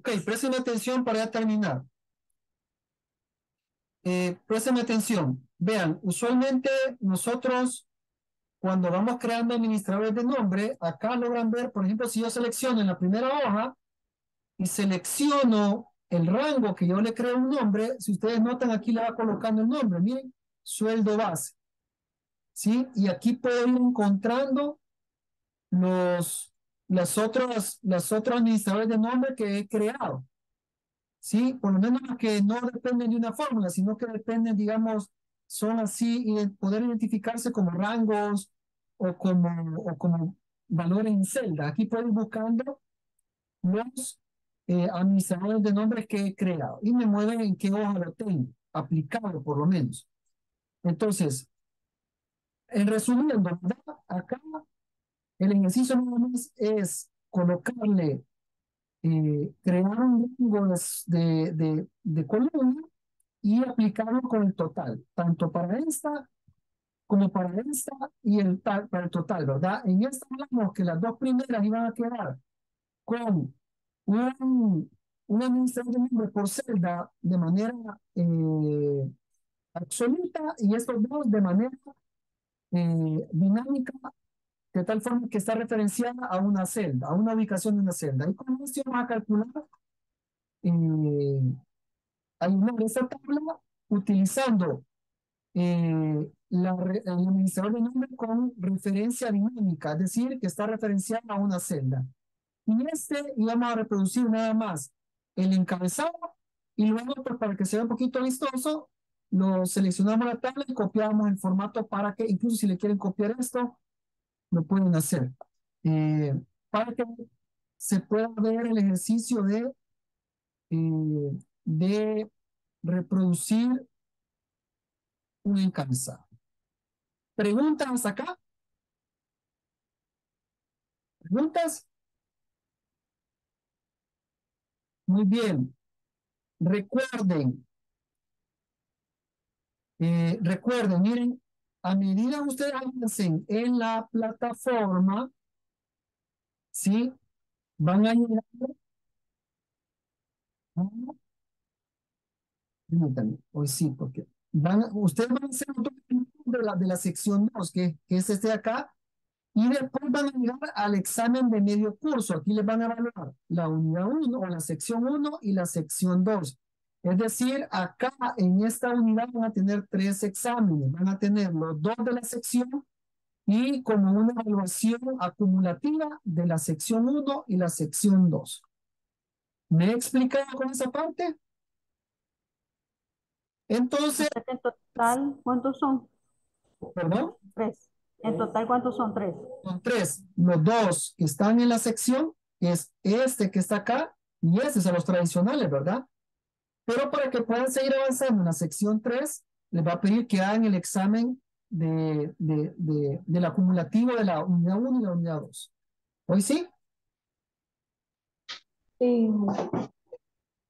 Ok, presten atención para ya terminar. Eh, atención. Vean, usualmente nosotros cuando vamos creando administradores de nombre, acá logran ver, por ejemplo, si yo selecciono en la primera hoja y selecciono el rango que yo le creo un nombre, si ustedes notan aquí le va colocando el nombre, miren, sueldo base. ¿Sí? Y aquí puedo ir encontrando los, las otras, las otros administradores de nombre que he creado. ¿Sí? Por lo menos los que no dependen de una fórmula, sino que dependen, digamos, son así, y poder identificarse como rangos o como, o como valores en celda. Aquí puedo ir buscando los eh, administradores de nombres que he creado y me mueven en qué hoja lo tengo, aplicado por lo menos. Entonces, en resumiendo, ¿verdad? acá el ejercicio más es colocarle, eh, crear un rango de, de, de columna y aplicarlo con el total, tanto para esta como para esta y el tal, para el total, ¿verdad? En esta hablamos que las dos primeras iban a quedar con un, un administrador de nombre por celda de manera eh, absoluta y estos dos de manera eh, dinámica, de tal forma que está referenciada a una celda, a una ubicación de una celda. Y con esto vamos a calcular, eh, ayudar esta tabla utilizando eh, la, el administrador de nombre con referencia dinámica, es decir, que está referenciada a una celda. Y este íbamos a reproducir nada más el encabezado y luego pues, para que sea un poquito vistoso, lo seleccionamos la tabla y copiamos el formato para que, incluso si le quieren copiar esto, lo pueden hacer. Eh, para que se pueda ver el ejercicio de, eh, de reproducir un encabezado. ¿Preguntas acá? ¿Preguntas? Muy bien. Recuerden, eh, recuerden, miren, a medida que ustedes avancen en la plataforma, ¿sí? Van a llegar Permítanme, hoy sí, porque van, ustedes van a documento de la, de la sección 2, que, que es este de acá, y después van a llegar al examen de medio curso. Aquí les van a evaluar la unidad 1 o la sección 1 y la sección 2. Es decir, acá en esta unidad van a tener tres exámenes. Van a tener los dos de la sección y como una evaluación acumulativa de la sección 1 y la sección 2. ¿Me he explicado con esa parte? Entonces, En total, ¿cuántos son? perdón. Tres. En total, ¿cuántos son? Tres. Son tres. Los dos que están en la sección es este que está acá y este son los tradicionales, ¿verdad? Pero para que puedan seguir avanzando en la sección 3, les va a pedir que hagan el examen de, de, de, del acumulativo de la unidad 1 y la unidad 2. ¿Hoy sí? Sí.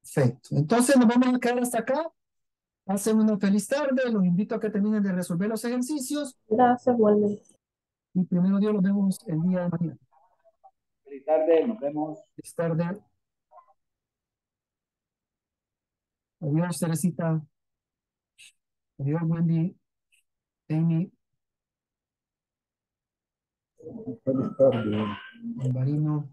Perfecto. Entonces nos vamos a quedar hasta acá. Pasen una feliz tarde. Los invito a que terminen de resolver los ejercicios. Gracias, Walter. Y primero Dios los vemos el día de mañana. Feliz tarde, nos vemos. Feliz tarde. Adiós, Teresita. Adiós, Wendy. Amy. Feliz tarde. Alvarino.